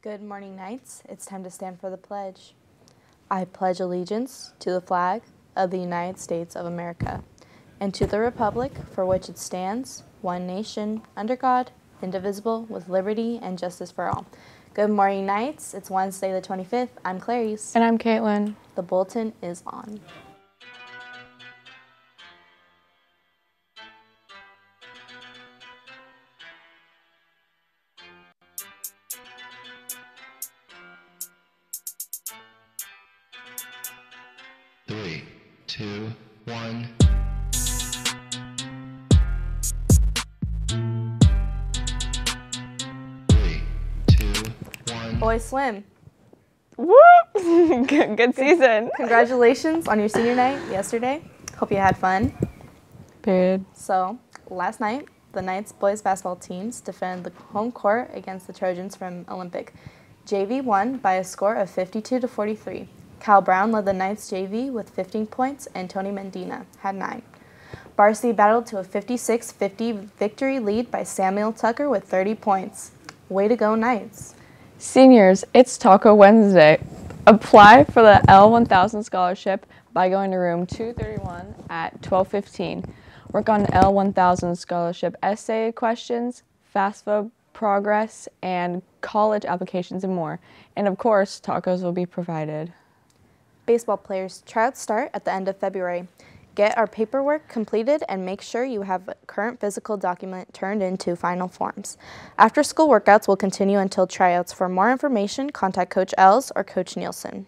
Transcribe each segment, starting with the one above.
Good morning, Knights. It's time to stand for the pledge. I pledge allegiance to the flag of the United States of America and to the republic for which it stands, one nation, under God, indivisible, with liberty and justice for all. Good morning, Knights. It's Wednesday the 25th. I'm Clarice. And I'm Caitlin. The bulletin is on. Three, two, one. Three, two, one. Boys Swim, Woo! good, good season. congratulations on your senior night yesterday. Hope you had fun. Period. So, last night, the Knights boys basketball teams defended the home court against the Trojans from Olympic. JV won by a score of 52 to 43. Cal Brown led the Knights JV with 15 points, and Tony Mendina had 9. Varsity battled to a 56 50 victory lead by Samuel Tucker with 30 points. Way to go, Knights! Seniors, it's Taco Wednesday. Apply for the L1000 scholarship by going to room 231 at 1215. Work on L1000 scholarship essay questions, FAFSA progress, and college applications and more. And of course, tacos will be provided. Baseball players tryouts start at the end of February. Get our paperwork completed and make sure you have a current physical document turned into final forms. After school workouts will continue until tryouts. For more information, contact Coach Els or Coach Nielsen.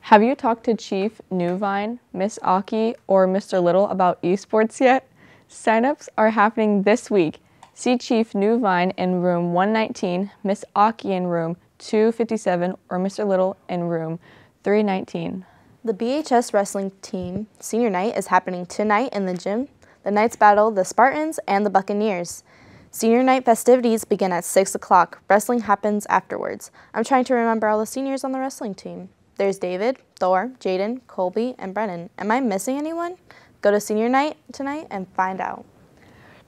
Have you talked to Chief Newvine, Miss Aki, or Mr. Little about esports yet? Signups are happening this week. See Chief Newvine in room 119, Miss Aki in room 257, or Mr. Little in room 319. The BHS wrestling team senior night is happening tonight in the gym. The Knights battle the Spartans and the Buccaneers. Senior night festivities begin at 6 o'clock. Wrestling happens afterwards. I'm trying to remember all the seniors on the wrestling team. There's David, Thor, Jaden, Colby, and Brennan. Am I missing anyone? Go to senior night tonight and find out.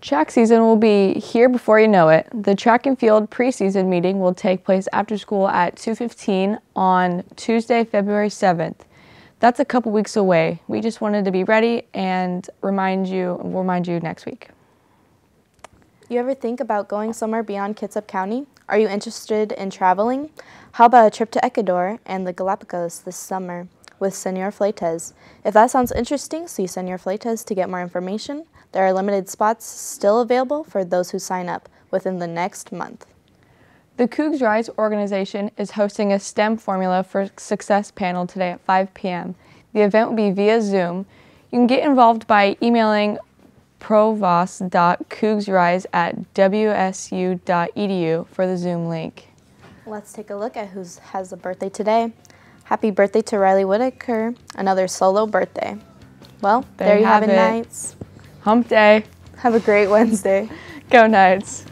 Track season will be here before you know it. The track and field preseason meeting will take place after school at 2:15 on Tuesday, February 7th. That's a couple weeks away. We just wanted to be ready and remind you, we'll remind you next week. You ever think about going somewhere beyond Kitsap County? Are you interested in traveling? How about a trip to Ecuador and the Galapagos this summer with Senor Fleites? If that sounds interesting, see Senor Fleites to get more information. There are limited spots still available for those who sign up within the next month. The Cougs Rise organization is hosting a STEM Formula for Success panel today at 5 p.m. The event will be via Zoom. You can get involved by emailing provost.cougsrise at wsu.edu for the Zoom link. Let's take a look at who has a birthday today. Happy birthday to Riley Whitaker, another solo birthday. Well, there, you have, it, Knights. Hump day. Have a great Wednesday. Go Knights.